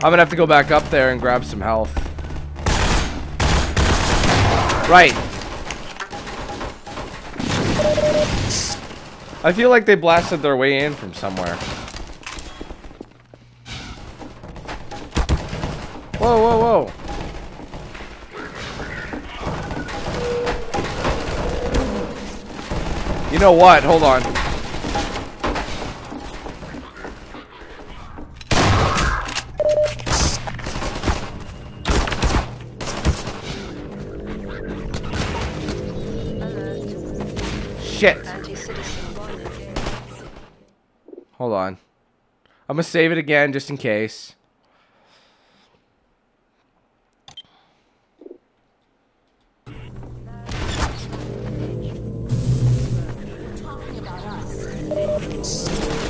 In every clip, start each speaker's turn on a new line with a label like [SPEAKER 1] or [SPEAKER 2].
[SPEAKER 1] I'm gonna have to go back up there and grab some health. Right. I feel like they blasted their way in from somewhere. Whoa, whoa, whoa. You know what? Hold on. Hold on. I'm gonna save it again just in case.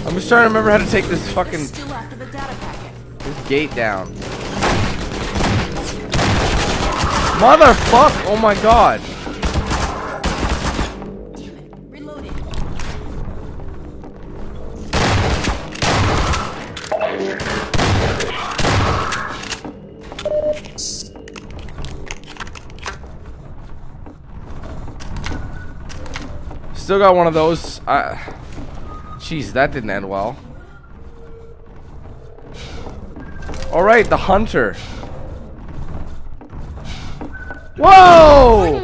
[SPEAKER 1] I'm just trying to remember how to take this fucking
[SPEAKER 2] Still after the data packet.
[SPEAKER 1] this gate down. Motherfuck! Oh my god. Still got one of those. Uh, Jeez, that didn't end well. Alright, the hunter. Whoa!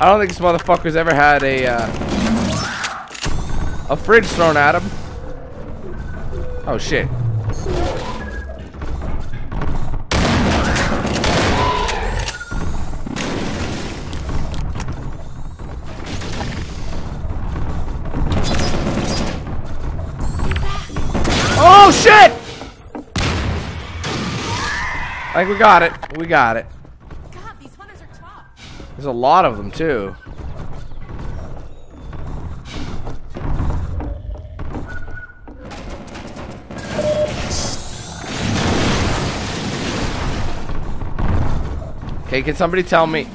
[SPEAKER 1] I don't think this motherfucker's ever had a uh, a fridge thrown at him. Oh shit. Shit! I think we got it. We got it.
[SPEAKER 2] God, these hunters are tough.
[SPEAKER 1] There's a lot of them too. Okay, can somebody tell me?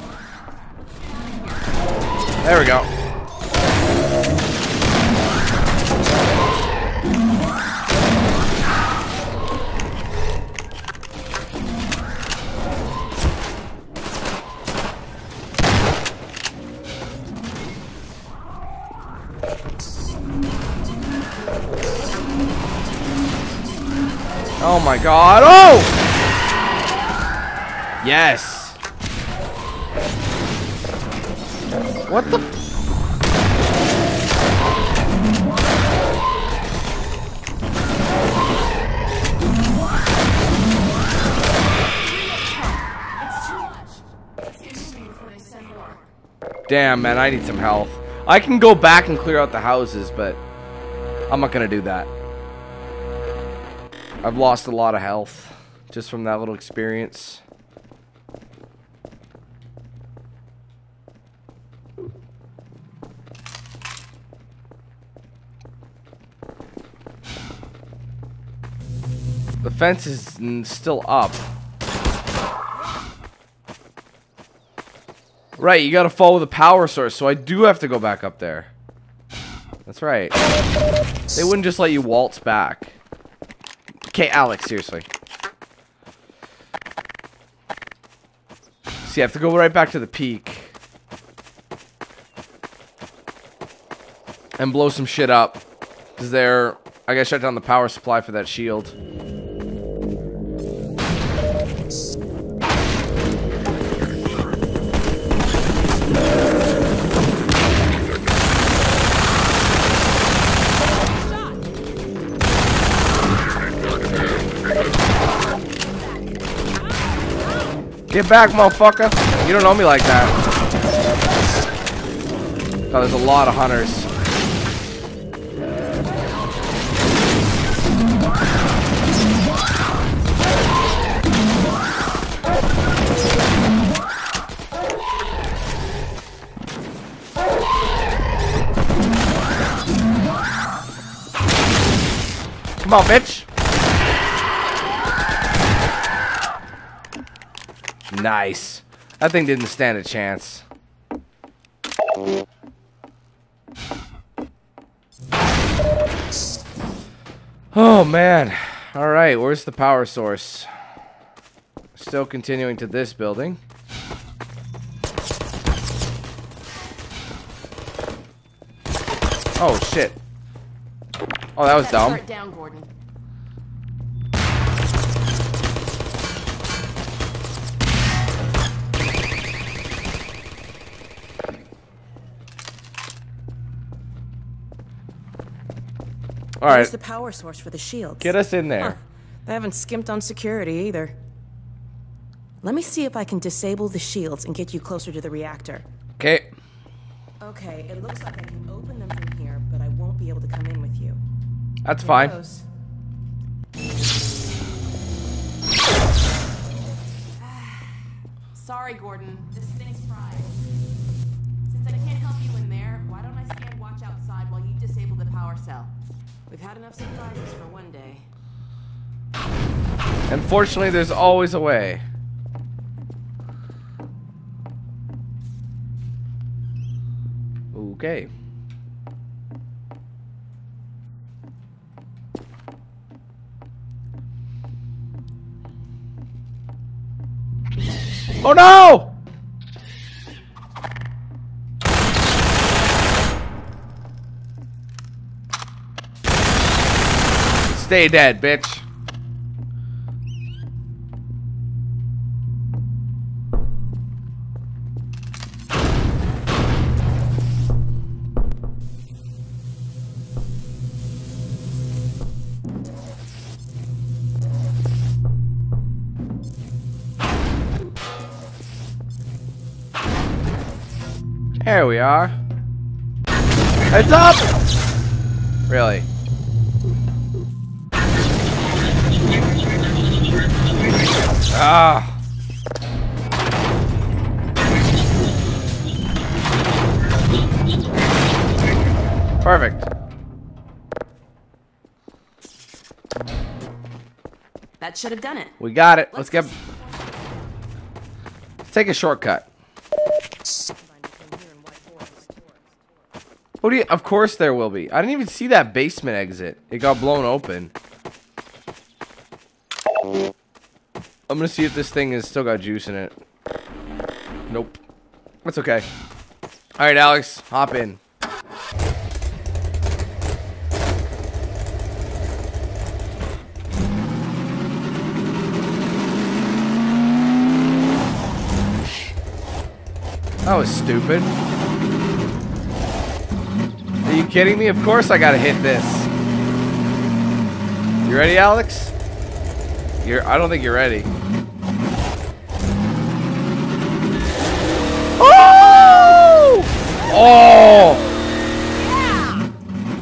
[SPEAKER 1] There we go. Oh my god. Oh! Yes. What the? Damn, man, I need some health. I can go back and clear out the houses, but I'm not gonna do that. I've lost a lot of health just from that little experience. The fence is still up. Right, you gotta follow the power source, so I do have to go back up there. That's right. They wouldn't just let you waltz back. Okay, Alyx, seriously. See, I have to go right back to the peak. And blow some shit up. Because they're... I gotta shut down the power supply for that shield. Get back, motherfucker. You don't know me like that. God, there's a lot of hunters. Come on, bitch. Nice. That thing didn't stand a chance. Oh man. All right, where's the power source? Still continuing to this building. Oh shit. Oh, that was dumb. All
[SPEAKER 3] Where's the power source for the shields?
[SPEAKER 1] get us in
[SPEAKER 3] Huh,
[SPEAKER 1] there.
[SPEAKER 3] They haven't skimped on security either. Let me see if I can disable the shields and get you closer to the reactor.
[SPEAKER 1] Okay.
[SPEAKER 3] Okay, it looks like I can open them from here, but I won't be able to come in with you.
[SPEAKER 1] That's
[SPEAKER 3] Here
[SPEAKER 1] fine.
[SPEAKER 3] goes.
[SPEAKER 2] Sorry, Gordon. This thing's fried. Since I can't help you in there, why don't I stand watch outside while you disable the power cell?
[SPEAKER 3] We've had enough surprises for one day.
[SPEAKER 1] Unfortunately, there's always a way. Okay. Oh no! Stay dead, bitch. There we are. Heads up! Really? Ah. Perfect.
[SPEAKER 3] That should have done it.
[SPEAKER 1] We got it. Let's get. Let's take a shortcut. What do you? Of course there will be. I didn't even see that basement exit. It got blown open. I'm gonna see if this thing has still got juice in it. Nope. That's okay. All right, Alyx, hop in. That was stupid. Are you kidding me? Of course I gotta hit this. You ready, Alyx? You're. I don't think you're ready. Oh!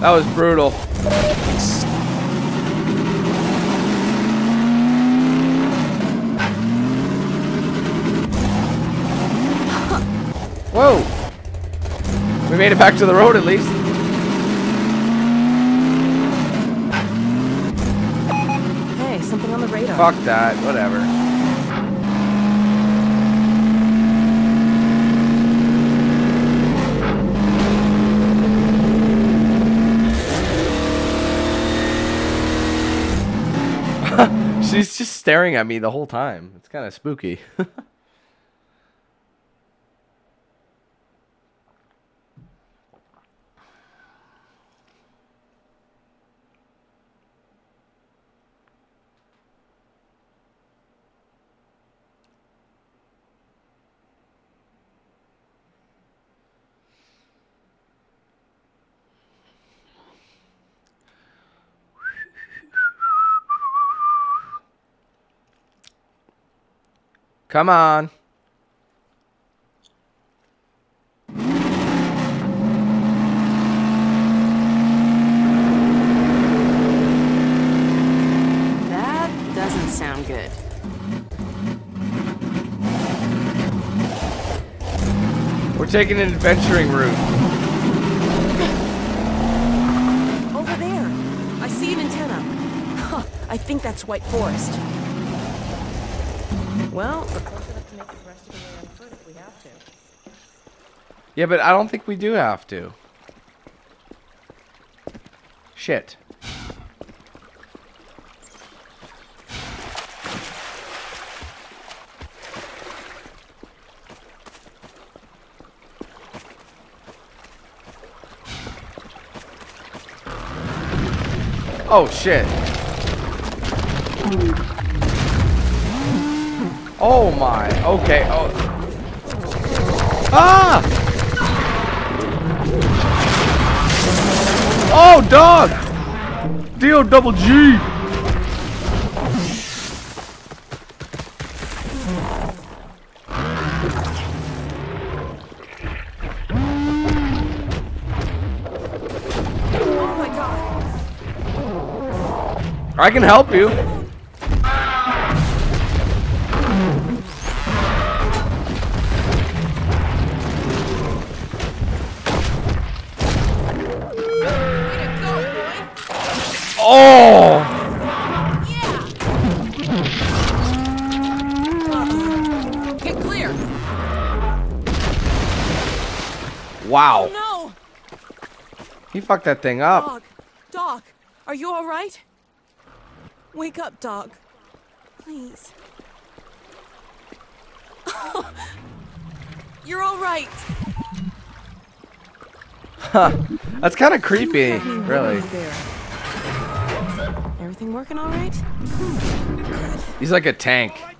[SPEAKER 1] That was brutal. Whoa! We made it back to the road at least.
[SPEAKER 3] Hey, something on the radar.
[SPEAKER 1] Fuck that. Whatever. She's just staring at me the whole time. It's kind of spooky. Come on.
[SPEAKER 3] That doesn't sound good.
[SPEAKER 1] We're taking an adventuring route.
[SPEAKER 3] Over there. I see an antenna. Huh, I think that's White Forest. Well, we're close enough to make the rest of the way on foot if we have to.
[SPEAKER 1] Yeah, but I don't think we do have to. Shit. Oh shit. Ooh. Oh my. Okay. Oh. Ah! Oh, dog! D-O double G! I can help you.
[SPEAKER 2] Wow.
[SPEAKER 1] Oh,
[SPEAKER 3] no!
[SPEAKER 1] He fucked that thing up.
[SPEAKER 3] Doc, Dog. Are you alright? Wake up, Doc. Please. You're alright. Huh.
[SPEAKER 1] That's kind of creepy, really.
[SPEAKER 3] Everything working alright?
[SPEAKER 1] He's like a tank.
[SPEAKER 4] Right.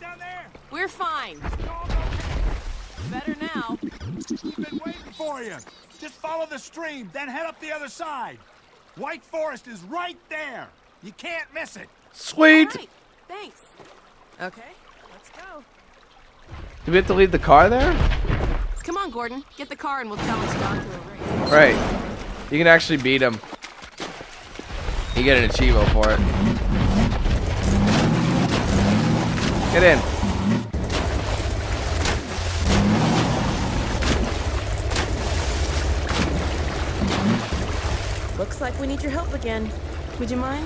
[SPEAKER 2] We're fine. Better now.
[SPEAKER 4] We've been waiting for you. Just follow the stream, then head up the other side. White Forest is right there. You can't miss it.
[SPEAKER 1] Sweet.
[SPEAKER 2] Alright, thanks. Okay, let's go.
[SPEAKER 1] Do we have to leave the car there?
[SPEAKER 2] Come on, Gordon. Get the car and we'll challenge Dog to a race.
[SPEAKER 1] Right. You can actually beat him. You get an achievo for it. Get in.
[SPEAKER 3] Looks like we need your help again. Would you mind?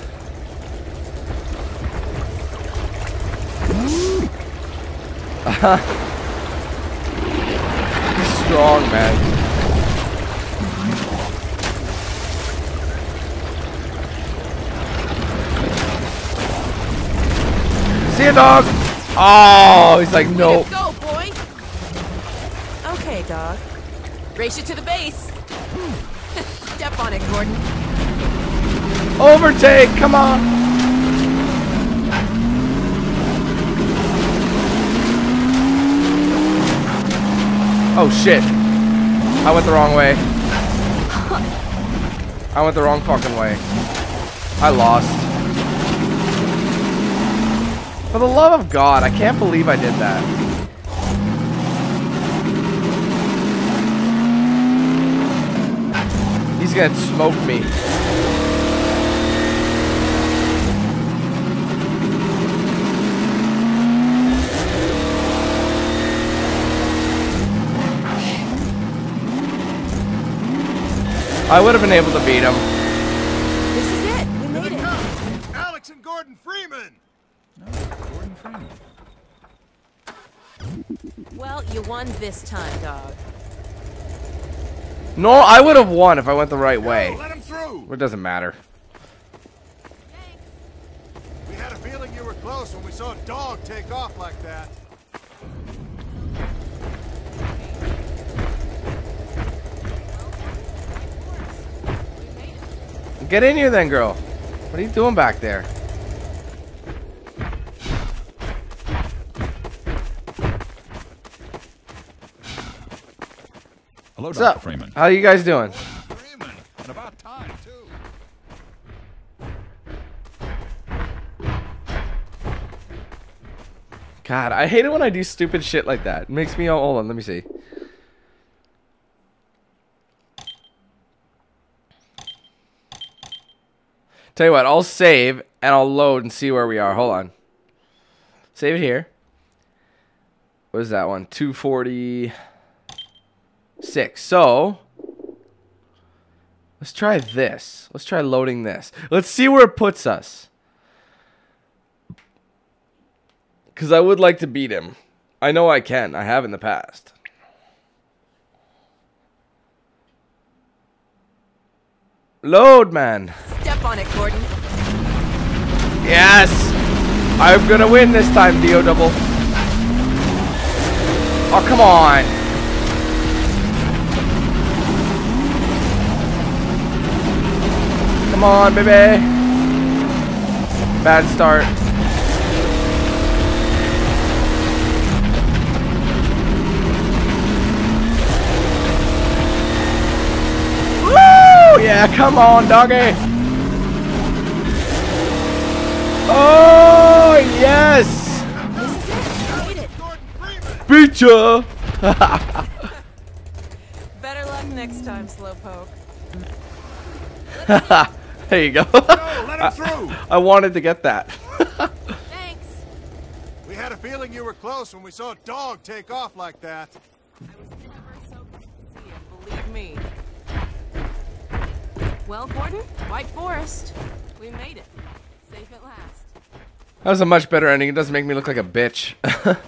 [SPEAKER 1] He's strong, man. See ya, dog. Oh, he's like,
[SPEAKER 2] Way
[SPEAKER 1] nope.
[SPEAKER 2] go, boy!
[SPEAKER 3] Okay, dog.
[SPEAKER 2] Race you to the base. Step on it, Gordon.
[SPEAKER 1] Overtake, come on. Oh shit. I went the wrong way. I went the wrong fucking way. I lost. For the love of God, I can't believe I did that. He's gonna smoke me. I would have been able to beat him.
[SPEAKER 3] This is it. We made it.
[SPEAKER 4] Alyx and Gordon Freeman.
[SPEAKER 2] Well, you won this time, dog.
[SPEAKER 1] No, I would have won if I went the right way.
[SPEAKER 4] Him through.
[SPEAKER 1] It doesn't matter.
[SPEAKER 4] We had a feeling you were close when we saw a dog take off like that.
[SPEAKER 1] Get in here then, girl. What are you doing back there?
[SPEAKER 5] Hello,
[SPEAKER 1] What's
[SPEAKER 5] Dr.
[SPEAKER 1] up?
[SPEAKER 5] Freeman.
[SPEAKER 1] How you guys doing?
[SPEAKER 4] Freeman. And about time, too.
[SPEAKER 1] God, I hate it when I do stupid shit like that. It makes me. Oh, hold on, let me see. Tell you what, I'll save and I'll load and see where we are. Hold on. Save it here. What is that one? 246. So, let's try this. Let's try loading this. Let's see where it puts us. Because I would like to beat him. I know I can. I have in the past. Load, man.
[SPEAKER 2] Step on it, Gordon.
[SPEAKER 1] Yes. I'm going to win this time, Dio Double. Oh, come on. Come on, baby. Bad start. Woo! Yeah, come on, doggy. Oh, yes. Beat ya.
[SPEAKER 3] Better luck next time, Slowpoke.
[SPEAKER 1] there you go.
[SPEAKER 4] No, let him through.
[SPEAKER 1] I wanted to get that.
[SPEAKER 2] Thanks.
[SPEAKER 5] We had a feeling you were close when we saw a dog take off like that.
[SPEAKER 2] I was never so good to see it, believe me. Well, Gordon, White Forest. We made it. Safe at last.
[SPEAKER 1] That was a much better ending. It doesn't make me look like a bitch.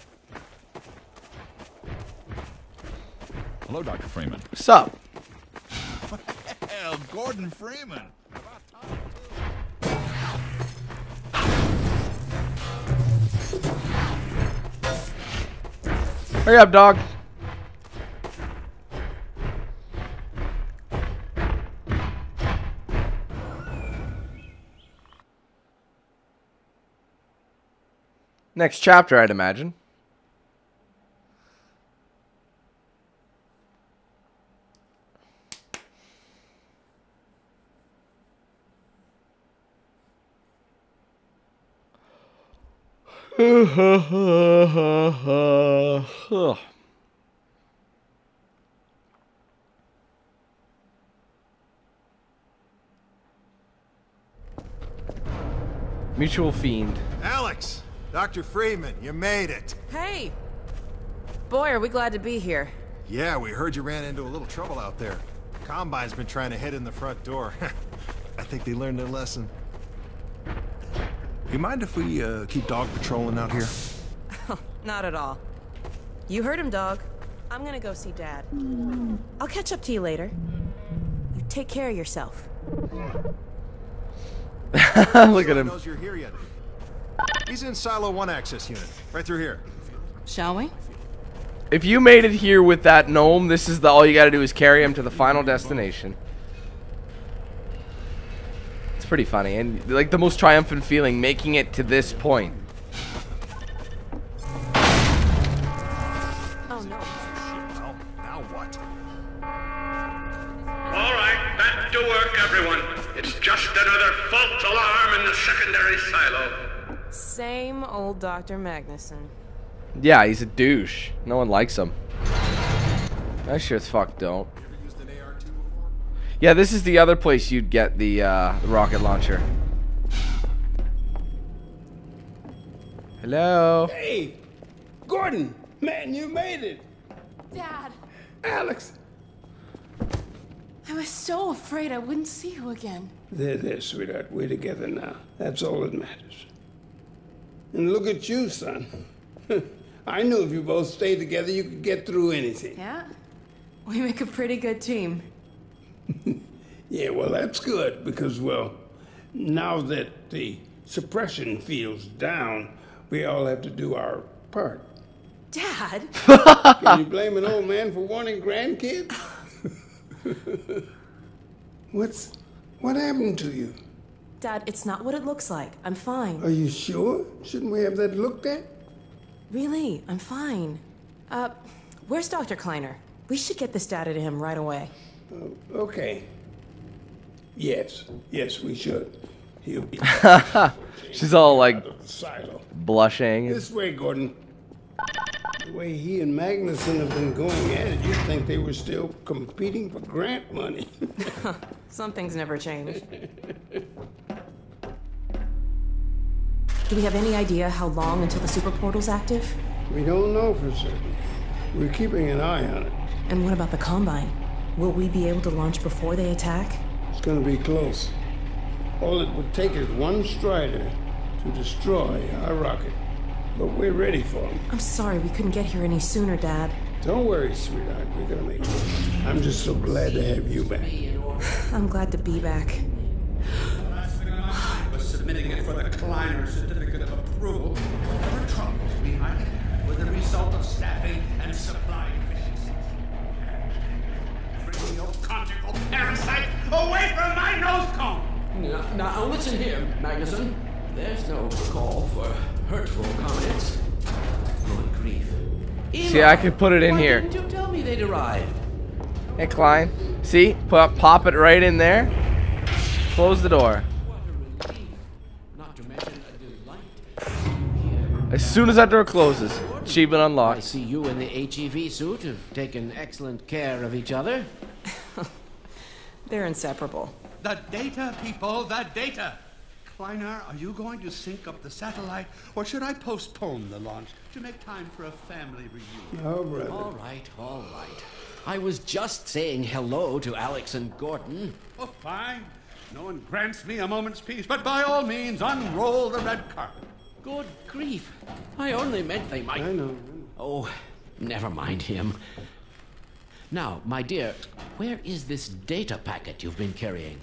[SPEAKER 6] Hello, Dr. Freeman.
[SPEAKER 1] Sup?
[SPEAKER 6] Hell, Gordon Freeman.
[SPEAKER 1] Hurry up, dog. Next chapter, I'd imagine. Mutual fiend.
[SPEAKER 5] Alyx, Dr. Freeman, you made it.
[SPEAKER 3] Hey! Boy, are we glad to be here.
[SPEAKER 5] Yeah, we heard you ran into a little trouble out there. Combine's been trying to hit in the front door. I think they learned their lesson.
[SPEAKER 7] You mind if we uh, keep dog patrolling out here?
[SPEAKER 3] Not at all. You heard him, dog. I'm gonna go see Dad. I'll catch up to you later. You take care of yourself.
[SPEAKER 1] Look at him.
[SPEAKER 5] knows you're here yet. He's in Silo 1 access unit, right through here.
[SPEAKER 2] Shall we?
[SPEAKER 1] If you made it here with that gnome, this is the all you gotta do is carry him to the final destination. It's pretty funny and like the most triumphant feeling making it to this point.
[SPEAKER 3] Oh no.
[SPEAKER 5] Well, now what?
[SPEAKER 8] All right, back to work, everyone. It's just another false alarm in the secondary silo.
[SPEAKER 3] Same old Dr. Magnusson.
[SPEAKER 1] Yeah, he's a douche. No one likes him. I sure as fuck don't.
[SPEAKER 5] Used an AR-2 before?
[SPEAKER 1] Yeah, this is the other place you'd get the, uh, the rocket launcher. Hello.
[SPEAKER 9] Hey, Gordon, man, you made it.
[SPEAKER 2] Dad,
[SPEAKER 9] Alyx.
[SPEAKER 2] I was so afraid I wouldn't see you again.
[SPEAKER 9] There, there, sweetheart. We're together now. That's all that matters. And look at you, son. I knew if you both stayed together, you could get through anything.
[SPEAKER 2] Yeah? We make a pretty good team.
[SPEAKER 9] Yeah, well, that's good because, well, now that the suppression feels down, we all have to do our part.
[SPEAKER 2] Dad?
[SPEAKER 9] Can you blame an old man for wanting grandkids? What's what happened to you?
[SPEAKER 3] Dad, it's not what it looks like. I'm fine.
[SPEAKER 9] Are you sure? Shouldn't we have that looked at?
[SPEAKER 3] Really, I'm fine. Uh, where's Dr. Kleiner? We should get this data to him right away.
[SPEAKER 9] Oh, okay. Yes, yes, we should. He'll be
[SPEAKER 1] She's all like
[SPEAKER 9] out of the silo.
[SPEAKER 1] blushing.
[SPEAKER 9] This way, Gordon. The way he and Magnusson have been going at it, you'd think they were still competing for grant money.
[SPEAKER 3] Some things never change. Do we have any idea how long until the super portal's active?
[SPEAKER 9] we don't know for certain. We're keeping an eye on it.
[SPEAKER 3] And what about the Combine? Will we be able to launch before they attack?
[SPEAKER 9] It's gonna be close. All it would take is one Strider to destroy our rocket. But we're ready for them.
[SPEAKER 3] I'm sorry we couldn't get here any sooner, Dad.
[SPEAKER 9] Don't worry, sweetheart. We're gonna make it. I'm just so glad to have you back.
[SPEAKER 3] I'm glad to be back.
[SPEAKER 10] was submitting it for the Kleiner certificate of approval. There were troubles behind it, with the result of staffing and supply deficiencies. Bring your conjugal parasite away from my nose cone!
[SPEAKER 11] Now, now listen here, Magnusson.
[SPEAKER 10] There's no call for hurtful comments. Good grief.
[SPEAKER 1] See, I could put it in
[SPEAKER 10] why
[SPEAKER 1] here.
[SPEAKER 10] didn't you tell me they'd arrived?
[SPEAKER 1] Hey, Klein. See? Pop, pop it right in there. Close the door.
[SPEAKER 10] Not to mention a delight.
[SPEAKER 1] As soon as that door closes, achievement unlocked.
[SPEAKER 10] I see you in the HEV suit have taken excellent care of each other.
[SPEAKER 3] They're inseparable.
[SPEAKER 11] The data, people, the data. Kleiner, are you going to sync up the satellite, or should I postpone the launch to make time for a family reunion?
[SPEAKER 9] No, brother.
[SPEAKER 10] All right, all right. I was just saying hello to Alyx and Gordon.
[SPEAKER 11] Oh, fine. No one grants me a moment's peace, but by all means, unroll the red carpet.
[SPEAKER 10] Good grief. I only meant they might.
[SPEAKER 9] I know.
[SPEAKER 10] Oh, never mind him. Now, my dear, where is this data packet you've been carrying?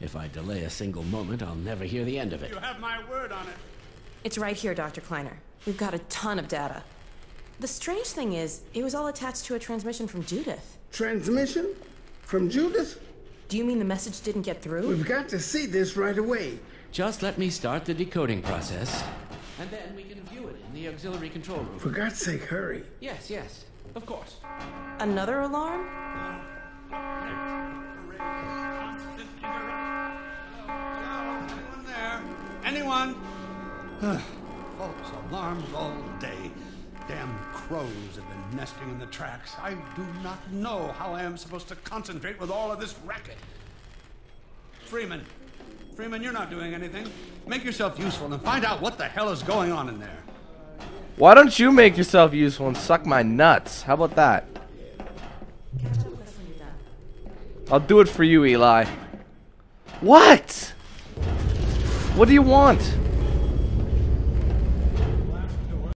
[SPEAKER 10] If I delay a single moment, I'll never hear the end of it.
[SPEAKER 11] You have my word on it.
[SPEAKER 3] It's right here, Dr. Kleiner. We've got a ton of data. The strange thing is, it was all attached to a transmission from Judith.
[SPEAKER 9] Transmission? From Judith?
[SPEAKER 3] Do you mean the message didn't get through?
[SPEAKER 9] We've got to see this right away.
[SPEAKER 10] Just let me start the decoding process, and then we can view it in the auxiliary control room.
[SPEAKER 9] For God's sake, hurry.
[SPEAKER 10] Yes, yes, of course.
[SPEAKER 3] Another alarm?
[SPEAKER 11] Anyone there? Anyone? False alarms all day. Damn crows have been nesting in the tracks. I do not know how I am supposed to concentrate with all of this racket. Freeman. Freeman, you're not doing anything. Make yourself useful and find out what the hell is going on in there.
[SPEAKER 1] Why don't you make yourself useful and suck my nuts? How about that? I'll do it for you, Eli. What? What do you want?